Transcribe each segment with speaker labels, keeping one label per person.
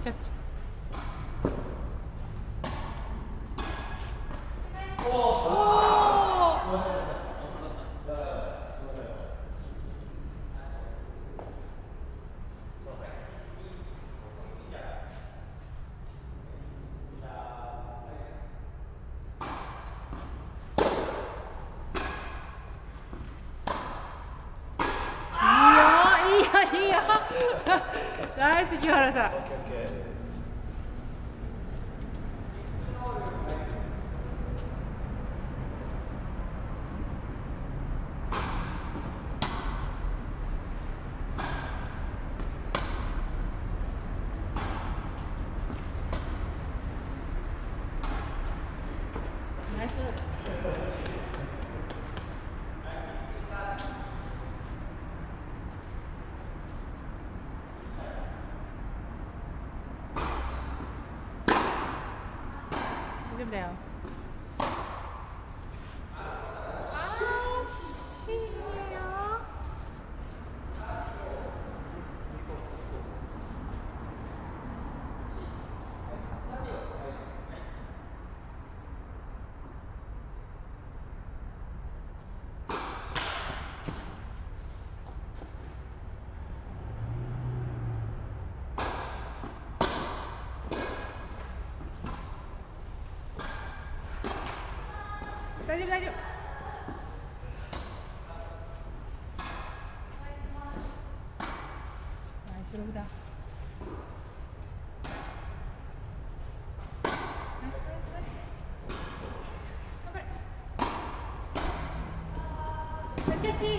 Speaker 1: スキャッチ。おお。ナイス木原さん them down. 大丈夫大丈夫スローだ。Thank you.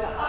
Speaker 1: 呀。